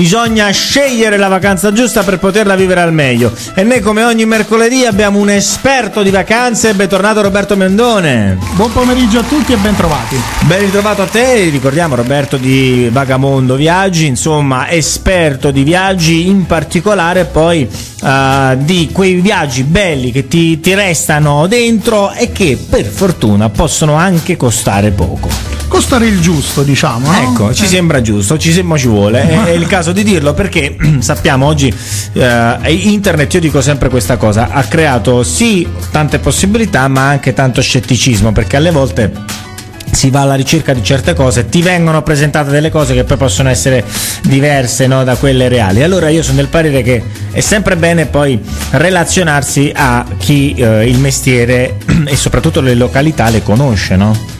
bisogna scegliere la vacanza giusta per poterla vivere al meglio. E noi come ogni mercoledì abbiamo un esperto di vacanze, bentornato Roberto Mendone. Buon pomeriggio a tutti e ben trovati. Ben ritrovato a te, ricordiamo Roberto di Vagamondo Viaggi, insomma esperto di viaggi, in particolare poi uh, di quei viaggi belli che ti, ti restano dentro e che per fortuna possono anche costare poco costare il giusto, diciamo. No? Ecco, ci eh. sembra giusto, ci sembra ci vuole. È, è, il caso di dirlo perché sappiamo oggi eh, internet, io dico sempre questa cosa, ha creato sì tante possibilità ma anche tanto scetticismo perché alle volte si va alla ricerca di certe cose, ti vengono presentate delle cose che poi possono essere diverse no, da quelle reali. Allora io sono del parere che è sempre bene poi relazionarsi a chi eh, il mestiere e soprattutto le località le conosce, no?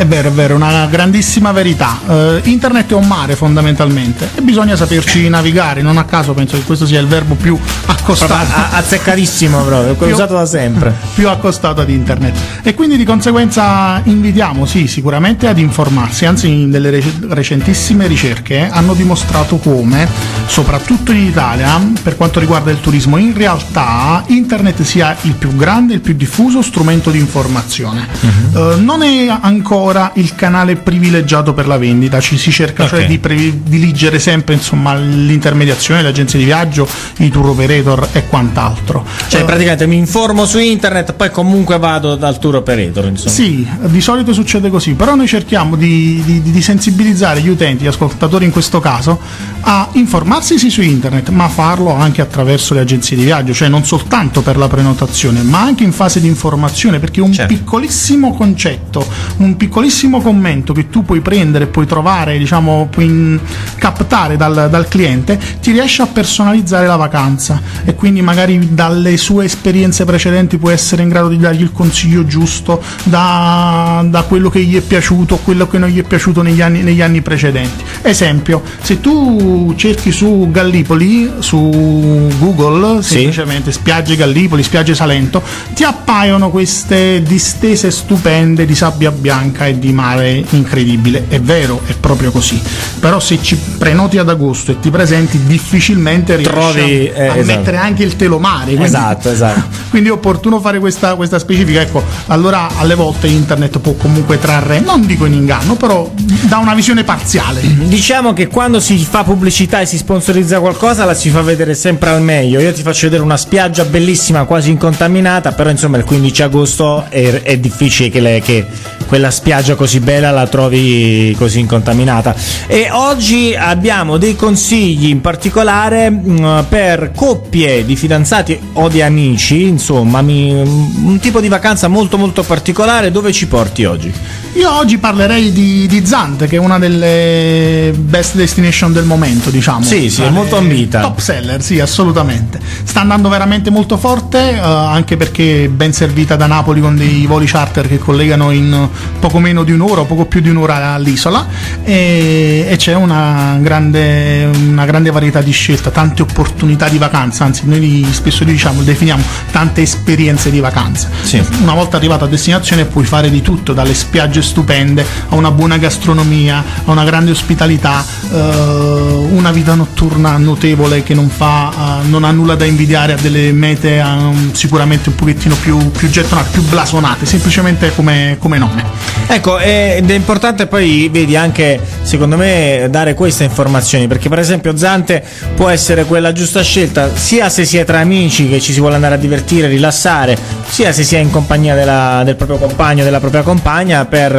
È vero, è vero, una grandissima verità. Uh, internet è un mare fondamentalmente e bisogna saperci navigare. Non a caso penso che questo sia il verbo più accostato. A- azzeccatissimo proprio, più, usato da sempre. Più accostato ad internet. E quindi di conseguenza invitiamo, sì, sicuramente ad informarsi. Anzi, delle rec- recentissime ricerche hanno dimostrato come, soprattutto in Italia, per quanto riguarda il turismo, in realtà internet sia il più grande, il più diffuso strumento di informazione. Uh-huh. Uh, non è ancora ancora il canale privilegiato per la vendita, ci si cerca cioè okay. cioè di prediligere sempre insomma, l'intermediazione, le agenzie di viaggio, i tour operator e quant'altro. Cioè uh, praticamente mi informo su internet, poi comunque vado dal tour operator. Insomma. Sì, di solito succede così, però noi cerchiamo di, di, di sensibilizzare gli utenti, gli ascoltatori in questo caso, a informarsi sì su internet, ma farlo anche attraverso le agenzie di viaggio, cioè non soltanto per la prenotazione, ma anche in fase di informazione, perché un certo. piccolissimo concetto, un piccolissimo piccolissimo commento che tu puoi prendere, puoi trovare, diciamo, puoi captare dal, dal cliente, ti riesce a personalizzare la vacanza e quindi magari dalle sue esperienze precedenti puoi essere in grado di dargli il consiglio giusto da, da quello che gli è piaciuto quello che non gli è piaciuto negli anni, negli anni precedenti. Esempio, se tu cerchi su Gallipoli, su Google, sì. semplicemente spiagge Gallipoli, spiagge Salento, ti appaiono queste distese stupende di sabbia bianca e di mare incredibile. È vero, è proprio così. Però se ci prenoti ad agosto e ti presenti, difficilmente riesci Trovi, a, eh, a esatto. mettere anche il telomare. Quindi, esatto, esatto. Quindi è opportuno fare questa, questa specifica. Ecco, allora alle volte internet può comunque trarre, non dico in inganno, però da una visione parziale. Diciamo che quando si fa pubblicità e si sponsorizza qualcosa la si fa vedere sempre al meglio. Io ti faccio vedere una spiaggia bellissima, quasi incontaminata, però insomma il 15 agosto è, è difficile che, le, che quella spiaggia così bella la trovi così incontaminata. E oggi abbiamo dei consigli in particolare mh, mm, per coppie di fidanzati o di amici, insomma, mi, un tipo di vacanza molto molto particolare. Dove ci porti oggi? Io oggi parlerei di, di Zant, che è una delle best destination del momento, diciamo. Sì, sì, è molto ambita. Top seller, sì, assolutamente. Sta andando veramente molto forte, uh, anche perché è ben servita da Napoli con dei voli charter che collegano in poco meno di un'ora o poco più di un'ora all'isola e, e c'è una grande, una grande, varietà di scelta, tante opportunità di vacanza, anzi noi spesso diciamo, definiamo tante esperienze di vacanza. Sì. Una volta arrivato a destinazione puoi fare di tutto, dalle spiagge stupende a una buona gastronomia, a una grande ospitalità, eh, una vita notturna notevole che non, fa, eh, non ha nulla da invidiare a delle mete um, sicuramente un pochettino più, più gettonate, più blasonate, semplicemente come, come nome. Ecco, ed è importante poi, vedi, anche secondo me dare queste informazioni, perché per esempio Zante può essere quella giusta scelta sia se si è tra amici che ci si vuole andare a divertire, rilassare, sia se si è in compagnia della, del proprio compagno, della propria compagna per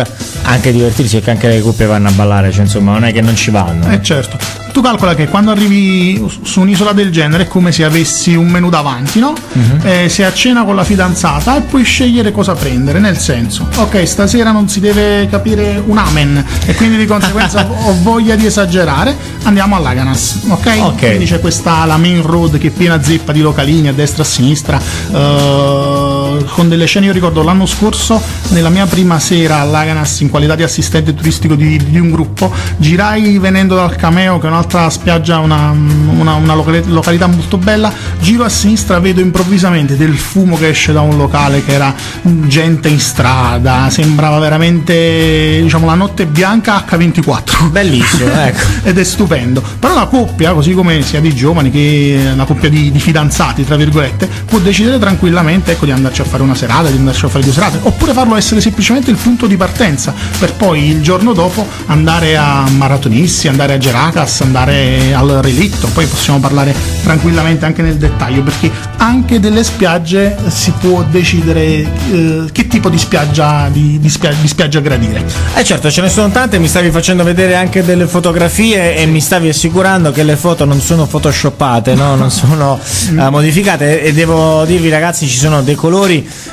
anche divertirsi, perché anche le coppie vanno a ballare, cioè insomma non è che non ci vanno. Eh certo tu calcola che quando arrivi su un'isola del genere è come se avessi un menù davanti, no? Uh-huh. Eh, sei a cena con la fidanzata e puoi scegliere cosa prendere, nel senso, ok, stasera non si deve capire un amen e quindi di conseguenza ho voglia di esagerare, andiamo a Laganas, ok? okay. Quindi c'è questa la main road che è piena zeppa di localini a destra e a sinistra. Uh, con delle scene, io ricordo l'anno scorso nella mia prima sera all'Aganas in qualità di assistente turistico di, di un gruppo, girai venendo dal Cameo che è un'altra spiaggia, una, una, una località molto bella, giro a sinistra vedo improvvisamente del fumo che esce da un locale che era gente in strada, sembrava veramente diciamo la notte bianca H24. Bellissimo, ecco. Ed è stupendo. Però la coppia, così come sia di giovani che una coppia di, di fidanzati, tra virgolette, può decidere tranquillamente ecco, di andarci a fare una serata, di andarci a fare due serate, oppure farlo essere semplicemente il punto di partenza, per poi il giorno dopo andare a Maratonissi, andare a Geracas, andare al Relitto, poi possiamo parlare tranquillamente anche nel dettaglio, perché anche delle spiagge si può decidere eh, che tipo di spiaggia, di, di, spiaggia, di spiaggia gradire. Eh certo, ce ne sono tante, mi stavi facendo vedere anche delle fotografie e mi stavi assicurando che le foto non sono photoshoppate, no? non sono uh, modificate e devo dirvi ragazzi ci sono dei colori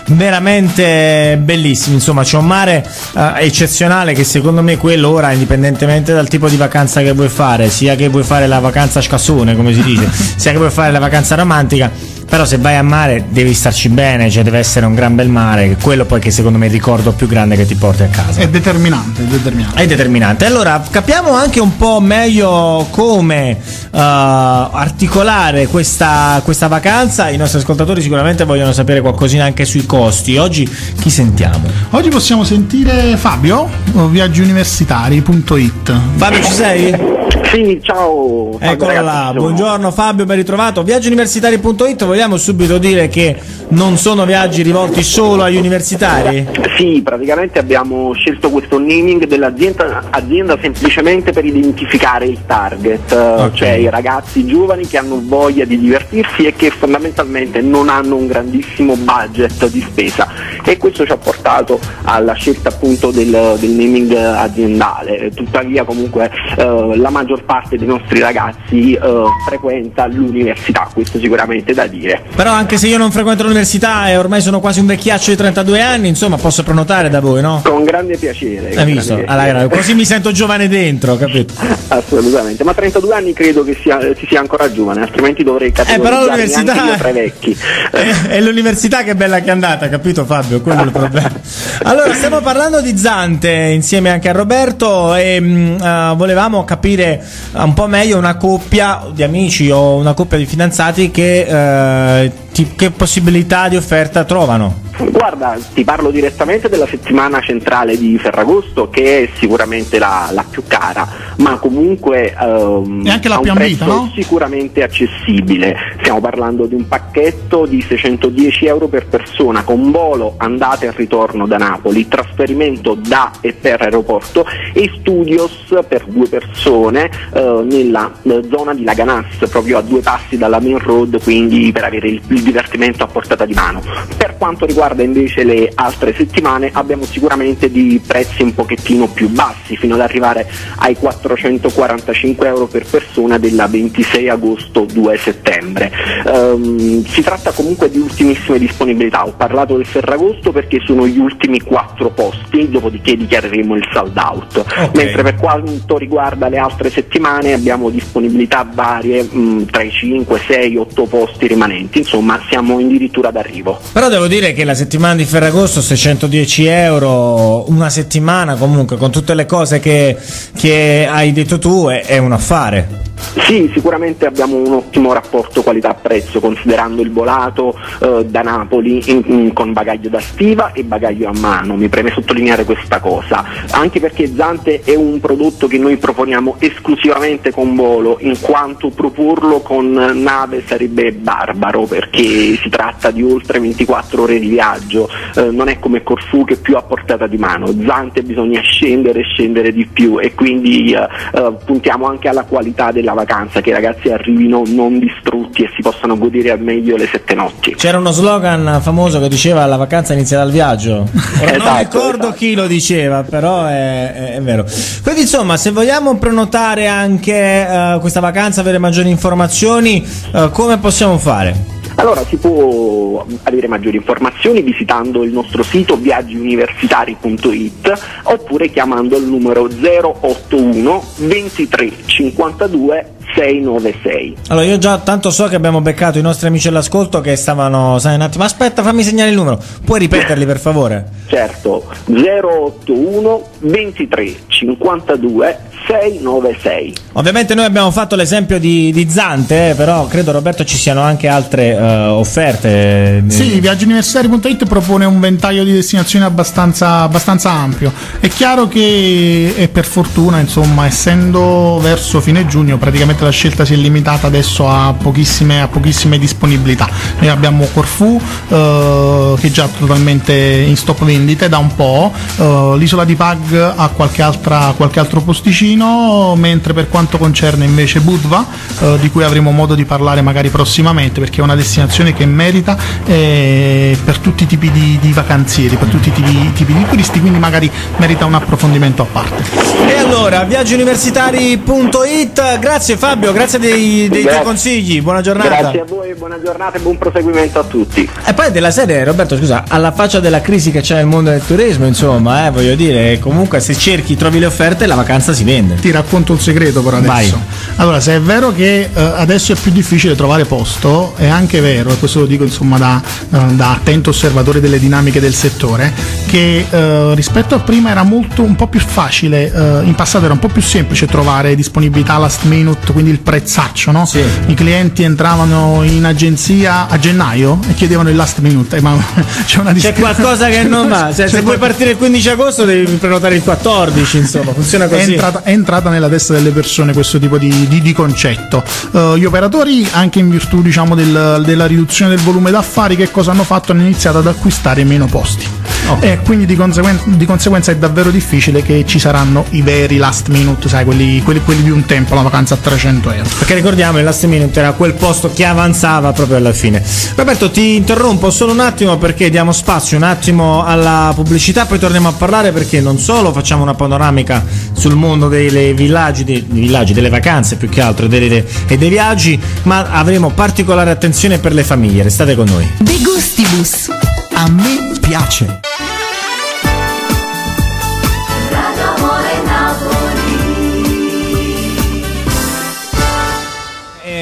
veramente bellissimi, insomma c'è un mare uh, eccezionale che secondo me quello ora indipendentemente dal tipo di vacanza che vuoi fare, sia che vuoi fare la vacanza scassone come si dice, sia che vuoi fare la vacanza romantica, però se vai a mare devi starci bene, cioè deve essere un gran bel mare, quello poi che secondo me è il ricordo più grande che ti porti a casa. È determinante, è determinante. È determinante. Allora, capiamo anche un po' meglio come uh, articolare questa, questa vacanza. I nostri ascoltatori sicuramente vogliono sapere qualcosina anche sui costi. Oggi chi sentiamo? Oggi possiamo sentire Fabio, viaggiuniversitari.it. Fabio ci sei? Sì, ciao. Eccolo là, buongiorno Fabio, ben ritrovato. Viaggiuniversitari.it, vogliamo subito dire che non sono viaggi rivolti solo agli universitari? Sì, praticamente abbiamo scelto questo naming dell'azienda azienda semplicemente per identificare il target, okay. cioè i ragazzi giovani che hanno voglia di divertirsi e che fondamentalmente non hanno un grandissimo budget di spesa e questo ci ha portato alla scelta appunto del, del naming aziendale. Tuttavia comunque eh, la maggior maggior parte dei nostri ragazzi eh, frequenta l'università, questo sicuramente da dire. Però anche se io non frequento l'università e ormai sono quasi un vecchiaccio di 32 anni, insomma posso prenotare da voi, no? Con grande piacere. Hai visto? Piacere. Allora, così mi sento giovane dentro, capito? Assolutamente, ma 32 anni credo che sia, si sia ancora giovane, altrimenti dovrei capire. Eh, però l'università tra i vecchi. È, è l'università che è bella che è andata, capito Fabio? Quello è il problema. Allora, stiamo parlando di Zante insieme anche a Roberto e uh, volevamo capire un po' meglio una coppia di amici o una coppia di fidanzati che, eh, ti, che possibilità di offerta trovano. Guarda, ti parlo direttamente della settimana centrale di Ferragosto che è sicuramente la, la più cara, ma comunque ehm, e anche la più ambita, no? sicuramente accessibile. Stiamo parlando di un pacchetto di 610 euro per persona con volo andata e ritorno da Napoli, trasferimento da e per aeroporto e studios per due persone eh, nella eh, zona di Laganas, proprio a due passi dalla main road, quindi per avere il, il divertimento a portata di mano. Per quanto riguarda riguarda invece le altre settimane abbiamo sicuramente di prezzi un pochettino più bassi fino ad arrivare ai 445 euro per persona della 26 agosto 2 settembre. Um, si tratta comunque di ultimissime disponibilità, ho parlato del Ferragosto perché sono gli ultimi quattro posti, dopodiché dichiareremo il sold out, okay. mentre per quanto riguarda le altre settimane abbiamo disponibilità varie mh, mm, tra i 5, 6, 8 posti rimanenti, insomma siamo addirittura d'arrivo. Però devo dire che la settimana di Ferragosto 610 euro una settimana comunque con tutte le cose che, che hai detto tu è, è un affare sì, sicuramente abbiamo un ottimo rapporto qualità-prezzo considerando il volato eh, da Napoli in, in, con bagaglio da stiva e bagaglio a mano, mi preme sottolineare questa cosa, anche perché Zante è un prodotto che noi proponiamo esclusivamente con volo, in quanto proporlo con nave sarebbe barbaro perché si tratta di oltre 24 ore di viaggio, eh, non è come Corfu che è più a portata di mano, Zante bisogna scendere e scendere di più e quindi eh, eh puntiamo anche alla qualità della vacanza, che i ragazzi arrivino non distrutti e si possano godere al meglio le sette notti. C'era uno slogan famoso che diceva la vacanza inizia dal viaggio. Ora esatto, non ricordo esatto. chi lo diceva, però è, è, è, vero. Quindi insomma, se vogliamo prenotare anche uh, questa vacanza, avere maggiori informazioni, uh, come possiamo fare? Allora si può avere maggiori informazioni visitando il nostro sito viaggiuniversitari.it oppure chiamando il numero 081 23 52 696. Allora, io già tanto so che abbiamo beccato i nostri amici all'ascolto che stavano, sai un attimo, aspetta, fammi segnare il numero. Puoi ripeterli per favore? Certo, 081 23 52 696. Ovviamente noi abbiamo fatto l'esempio di, di Zante, eh, però credo Roberto ci siano anche altre uh, offerte. Sì, viaggiuniversitari.it propone un ventaglio di destinazioni abbastanza, abbastanza ampio. È chiaro che e per fortuna, insomma, essendo verso fine giugno, praticamente la scelta si è limitata adesso a pochissime, a pochissime disponibilità. Noi abbiamo Corfù uh, che è già totalmente in stop vendite da un po', uh, l'isola di Pag ha qualche, altra, qualche altro posticino Torino, mentre per quanto concerne invece Budva, eh, di cui avremo modo di parlare magari prossimamente, perché è una destinazione che merita eh, per tutti i tipi di, di, vacanzieri, per tutti i tipi, tipi, di turisti, quindi magari merita un approfondimento a parte. E allora, viaggiuniversitari.it, grazie Fabio, grazie dei, dei tuoi consigli, buona giornata. Grazie a voi, buona giornata e buon proseguimento a tutti. E poi della serie, Roberto, scusa, alla faccia della crisi che c'è nel mondo del turismo, insomma, eh, voglio dire, comunque se cerchi, trovi le offerte, la vacanza si vende. Ti racconto un segreto però adesso. Vai. Allora, se è vero che eh, adesso è più difficile trovare posto, è anche vero, e questo lo dico insomma da, eh, da attento osservatore delle dinamiche del settore, che eh, rispetto a prima era molto un po' più facile, eh, in passato era un po' più semplice trovare disponibilità last minute, quindi il prezzaccio, no? Sì. I clienti entravano in agenzia a gennaio e chiedevano il last minute, eh, ma c'è una C'è qualcosa che non va, cioè, se vuoi partire il 15 agosto devi prenotare il 14, insomma, funziona così. È entrata, è entrata nella testa delle persone questo tipo di, di, di concetto. Uh, gli operatori, anche in virtù diciamo, del, della riduzione del volume d'affari, che cosa hanno fatto? Hanno iniziato ad acquistare meno posti. Oh. E quindi di, conseguenza, di conseguenza è davvero difficile che ci saranno i veri last minute, sai, quelli, quelli, quelli di un tempo, la vacanza a 300 euro. Perché ricordiamo il last minute era quel posto che avanzava proprio alla fine. Roberto, ti interrompo solo un attimo perché diamo spazio un attimo alla pubblicità, poi torniamo a parlare perché non solo facciamo una panoramica sul mondo dei villaggi, dei, dei villaggi, delle vacanze più che altro delle, e dei viaggi, ma avremo particolare attenzione per le famiglie. Restate con noi. De Gustibus. A me piace.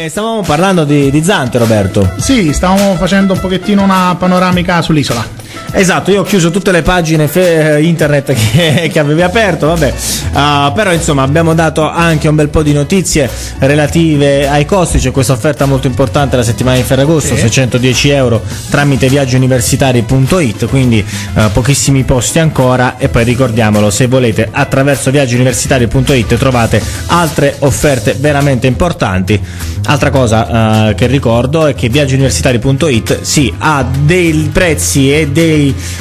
Stavamo parlando di, di Zante, Roberto. Sì, stavamo facendo un pochettino una panoramica sull'isola. Esatto, io ho chiuso tutte le pagine fe- eh, internet che, che, avevi aperto, vabbè. Uh, però insomma abbiamo dato anche un bel po' di notizie relative ai costi, c'è questa offerta molto importante la settimana di Ferragosto, sì. 610 euro tramite viaggiuniversitari.it, quindi uh, pochissimi posti ancora e poi ricordiamolo, se volete attraverso viaggiuniversitari.it trovate altre offerte veramente importanti. Altra cosa uh, che ricordo è che viaggiuniversitari.it sì, ha dei prezzi e dei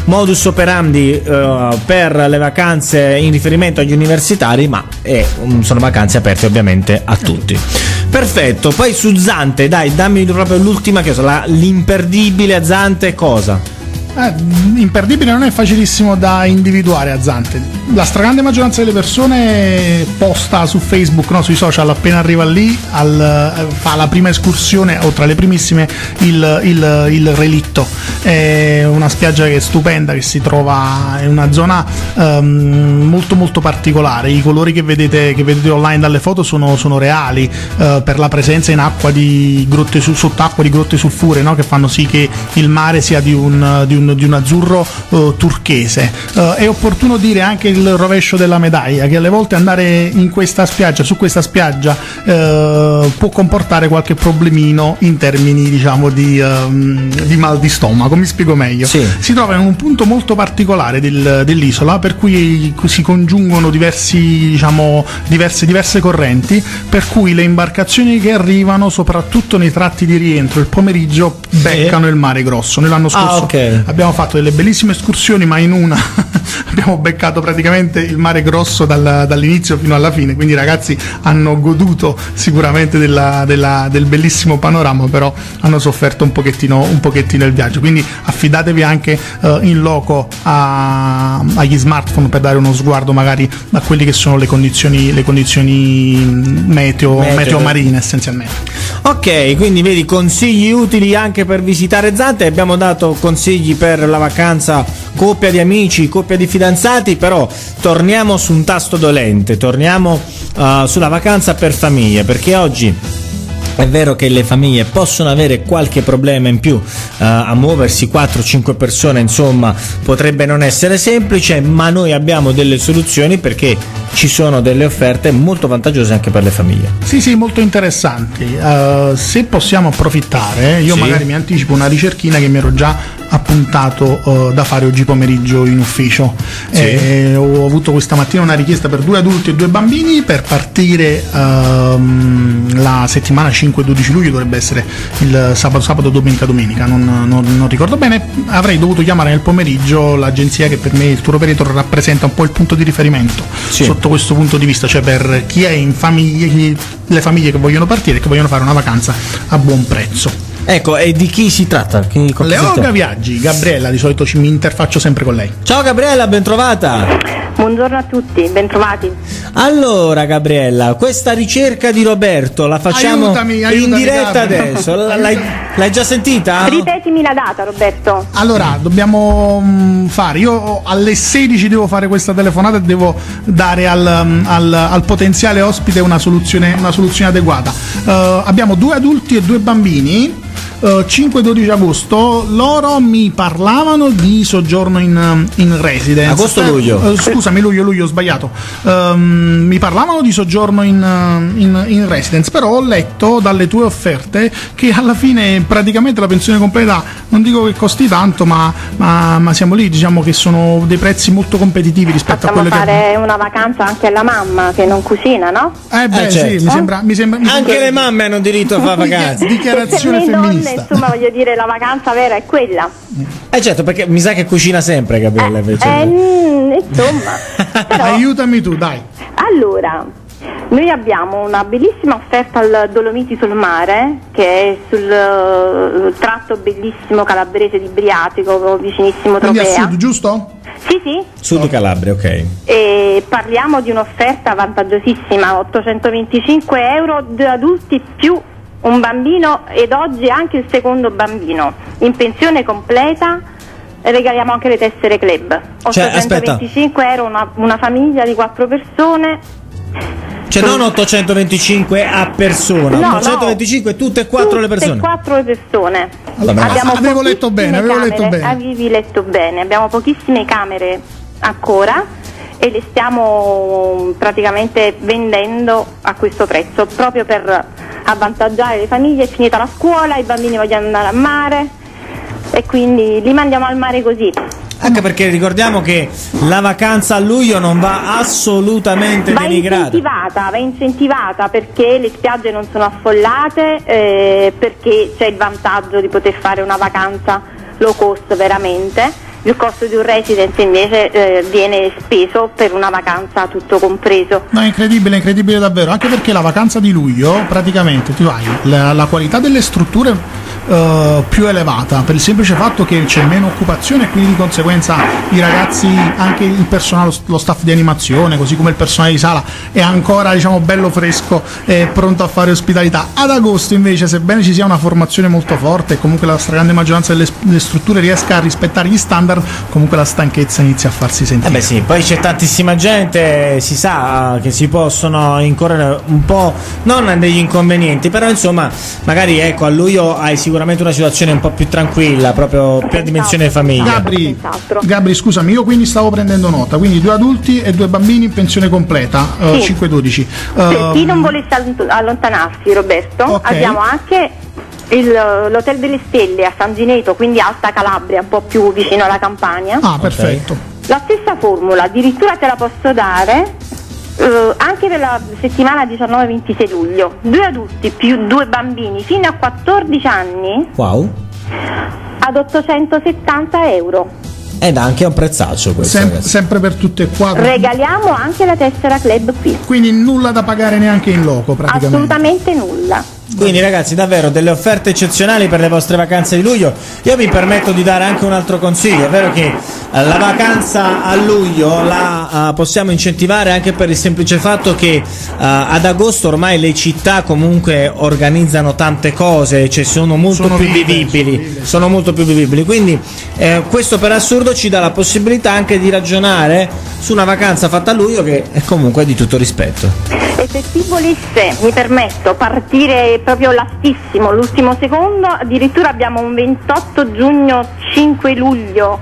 modus operandi uh, per le vacanze in riferimento agli universitari, ma um, sono vacanze aperte ovviamente a tutti. Perfetto, poi su Zante, dai, dammi proprio l'ultima cosa, la, l'imperdibile Zante cosa? Eh, imperdibile non è facilissimo da individuare a Zante. La stragrande maggioranza delle persone posta su Facebook, no, sui social, appena arriva lì, al, eh, fa la prima escursione o tra le primissime il, il, il, relitto. È una spiaggia che è stupenda, che si trova in una zona um, molto molto particolare. I colori che vedete, che vedete online dalle foto sono, sono reali uh, per la presenza in acqua di grotte sott'acqua di grotte sulfure no, che fanno sì che il mare sia di un, di un un, di un azzurro uh, turchese. Uh, è opportuno dire anche il rovescio della medaglia, che alle volte andare in questa spiaggia, su questa spiaggia, uh, può comportare qualche problemino in termini diciamo di, um, di mal di stomaco. Mi spiego meglio. Sì. Si trova in un punto molto particolare del, dell'isola, per cui si congiungono diversi, diciamo, diverse, diverse correnti, per cui le imbarcazioni che arrivano, soprattutto nei tratti di rientro, il pomeriggio beccano il mare grosso. Noi l'anno ah, scorso ah, okay abbiamo fatto delle bellissime escursioni, ma in una abbiamo beccato praticamente il mare grosso dal, dall'inizio fino alla fine. Quindi i ragazzi hanno goduto sicuramente della, della, del bellissimo panorama, però hanno sofferto un pochettino, un pochettino il viaggio. Quindi affidatevi anche uh, in loco a, agli smartphone per dare uno sguardo magari a quelle che sono le condizioni, le condizioni meteo, meteo, meteo marine essenzialmente. Ok, quindi vedi consigli utili anche per visitare Zante. Abbiamo dato consigli per la vacanza coppia di amici, coppia di fidanzati, però torniamo su un tasto dolente, torniamo uh, sulla vacanza per famiglie, perché oggi è vero che le famiglie possono avere qualche problema in più uh, a muoversi 4-5 persone, insomma, potrebbe non essere semplice, ma noi abbiamo delle soluzioni perché ci sono delle offerte molto vantaggiose anche per le famiglie. Sì, sì, molto interessanti. Uh, se possiamo approfittare, io Sì. magari mi anticipo una ricerchina che mi ero già appuntato uh, da fare oggi pomeriggio in ufficio. Sì. Eh, ho avuto questa mattina una richiesta per due adulti e due bambini per partire ehm, la settimana 5-12 luglio, dovrebbe essere il sabato, sabato, domenica, domenica, non, non- non ricordo bene. Avrei dovuto chiamare nel pomeriggio l'agenzia che per me, il tour operator, rappresenta un po' il punto di riferimento Sì. sotto questo punto di vista, cioè per chi è in famiglie, chi- le famiglie che vogliono partire e che vogliono fare una vacanza a buon prezzo. Ecco, e di chi si tratta? Chi, Leoga? Viaggi, Gabriella, di solito ci, mi interfaccio sempre con lei. Ciao Gabriella, ben trovata. Buongiorno a tutti, bentrovati. Allora Gabriella, questa ricerca di Roberto la facciamo Aiutami, in aiutami, diretta Gabri. adesso. L'hai, l'hai già sentita? Ripetimi la data, Roberto. Allora, dobbiamo mm, fare. Io alle 16 devo fare questa telefonata e devo dare al, mm, al- al potenziale ospite una soluzione, una soluzione adeguata. Eh, abbiamo due adulti e due bambini. Eh, 5-12 agosto loro mi parlavano di soggiorno in, in residence Agosto-luglio. Eh, scusami luglio luglio ho sbagliato Ehm, mi parlavano di soggiorno in, eh, in- in residence però ho letto dalle tue offerte che alla fine praticamente la pensione completa non dico che costi tanto ma, ma- ma siamo lì diciamo che sono dei prezzi molto competitivi rispetto a Facciamo quello che fare una vacanza anche alla mamma che non cucina, no? eh beh Eh, sì certo. mi sembra, mi sembra, mi Anche sembra- le mamme hanno diritto a fare vacanza. dichiarazione Per femminista insomma, voglio dire, la vacanza vera è quella. Eh certo, perché mi sa che cucina sempre Gabriella invece. Eh, mm, insomma. Però, aiutami tu dai allora, noi abbiamo una bellissima offerta al Dolomiti sul mare, che è sul eh, tratto bellissimo calabrese di Briatico, vicinissimo quindi a Tropea. sud giusto? Sì, sì, Sud Calabria, ok. E parliamo di un'offerta vantagiosissima, 825 euro due adulti più un bambino ed oggi anche il secondo bambino. In pensione completa regaliamo anche le tessere club. Cioè, aspetta. 825 euro una, una famiglia di quattro persone. Cioè non 825 a persona, No, 825 tutte e quattro le persone. Tutte e quattro le persone. Allora, avevo pochissime letto bene, avevo letto bene. Avevi letto bene. Abbiamo pochissime camere ancora e le stiamo praticamente vendendo a questo prezzo proprio per avvantaggiare le famiglie. È finita la scuola, i bambini vogliono andare a mare e quindi li mandiamo al mare così. Anche perché ricordiamo che la vacanza a luglio non va assolutamente Va denigrata. incentivata, va incentivata perché le spiagge non sono affollate, eh, perché c'è il vantaggio di poter fare una vacanza low cost veramente. Il costo di un residence invece eh, viene speso per una vacanza tutto compreso. No, è incredibile, incredibile davvero, anche perché la vacanza di luglio praticamente tu hai la, la qualità delle strutture eh, più elevata per il semplice fatto che c'è meno occupazione e quindi di conseguenza i ragazzi, anche il personale, lo staff di animazione, così come il personale di sala è ancora diciamo bello fresco e pronto a fare ospitalità. Ad agosto invece, sebbene ci sia una formazione molto forte e comunque la stragrande maggioranza delle, delle strutture riesca a rispettare gli standard, comunque la stanchezza inizia a farsi Eh sentire. beh sì, poi c'è tantissima gente, si sa che si possono incorrere un po', non degli inconvenienti, però insomma magari ecco a luglio hai sicuramente una situazione un po' più tranquilla, proprio per dimensione famiglia. Gabri, Senz'altro. Gabri, scusami, io quindi stavo prendendo nota, quindi due adulti e due bambini in pensione completa, eh, Sì. 5-12. Per Ehm, chi non volesse allontanarsi, Roberto, Ok. abbiamo anche il- l'Hotel delle Stelle a San Gineto, quindi Alta Calabria, un po' più vicino alla Campania. Ah, perfetto. La stessa formula, addirittura te la posso dare eh, anche per la settimana 19-26 luglio. Due adulti più due bambini fino a 14 anni Wow. ad 870 euro. Ed anche un prezzaccio questo. Sem- sempre per tutte e quattro. Regaliamo anche la tessera club qui. Quindi nulla da pagare neanche in loco praticamente. Assolutamente nulla. Quindi ragazzi, davvero delle offerte eccezionali per le vostre vacanze di luglio. Io vi permetto di dare anche un altro consiglio, è vero che eh, la vacanza a luglio la uh, possiamo incentivare anche per il semplice fatto che uh, ad agosto ormai le città comunque organizzano tante cose, cioè sono molto Sono più vive, vivibili, sono vive, sono molto più vivibili. Quindi eh, questo per assurdo ci dà la possibilità anche di ragionare su una vacanza fatta a luglio che è comunque di tutto rispetto. E se chi volesse, mi permetto, partire proprio lastissimo, l'ultimo secondo, addirittura abbiamo un 28 giugno 5 luglio,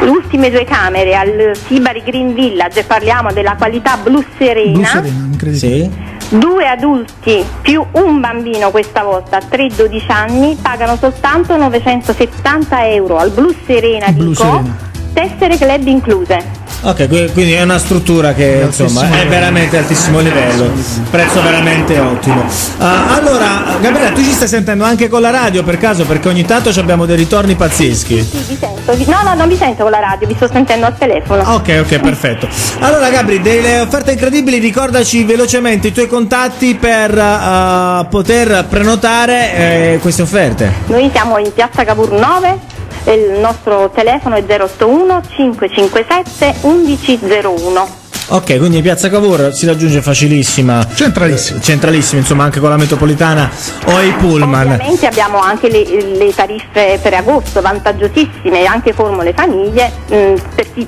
le ultime due camere al Sibari Green Village, parliamo della qualità blu serena. Blu serena, incredibile. Sì? Due adulti più un bambino questa volta, 3-12 anni, pagano soltanto 970 euro al Blu Serena, Blu dico, Serena. tessere club incluse. Ok, qui- quindi è una struttura che insomma è veramente altissimo livello, prezzo veramente ottimo. Ah, allora, Gabriele, tu ci stai sentendo anche con la radio per caso? Perché ogni tanto ci abbiamo dei ritorni pazzeschi. Sì, vi sento. vi- No, no, non vi sento con la radio, vi sto sentendo al telefono. Ok, ok, perfetto. Allora, Gabri, delle offerte incredibili, ricordaci velocemente i tuoi contatti per ah, poter prenotare eh, queste offerte. Noi siamo in piazza Cavour 9, e il nostro telefono è 081 557 1101. Ok, quindi Piazza Cavour si raggiunge facilissima. Centralissimo. Eh, Centralissimo, insomma, anche con la metropolitana o i pullman. Ovviamente abbiamo anche le, le tariffe per agosto, vantaggiosissime, anche formule famiglie, mh, per chi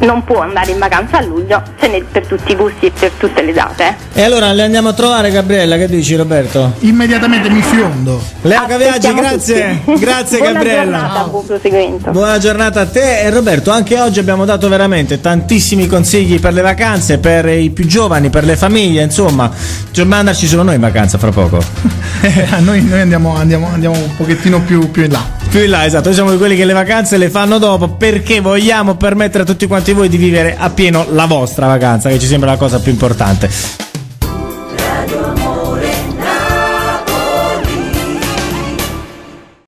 non può andare in vacanza a luglio, ce n'è per tutti i gusti e per tutte le date. E allora le andiamo a trovare, Gabriella, che dici Roberto? Immediatamente mi fiondo. Lea Caviaggi, grazie, tutti. grazie Buona Gabriella. giornata, buon proseguimento. Buona giornata a te e Roberto, anche oggi abbiamo dato veramente tantissimi consigli per le vacanze, per i più giovani, per le famiglie, insomma, cioè mandarci solo noi in vacanza fra poco. noi noi andiamo, andiamo- andiamo un pochettino più, più in là. Più in là, esatto, noi siamo di quelli che le vacanze le fanno dopo perché vogliamo permettere a tutti quanti voi di vivere appieno la vostra vacanza, che ci sembra la cosa più importante.